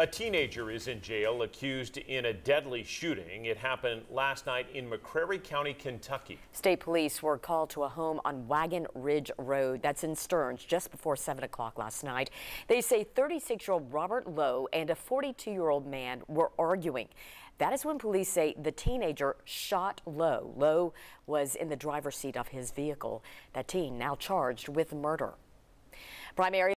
A teenager is in jail accused in a deadly shooting. It happened last night in McCreary County, Kentucky. State police were called to a home on Wagon Ridge Road that's in Stearns just before 7 o'clock last night. They say 36 year old Robert Lowe and a 42 year old man were arguing. That is when police say the teenager shot Lowe. Lowe was in the driver's seat of his vehicle. That teen now charged with murder. Primary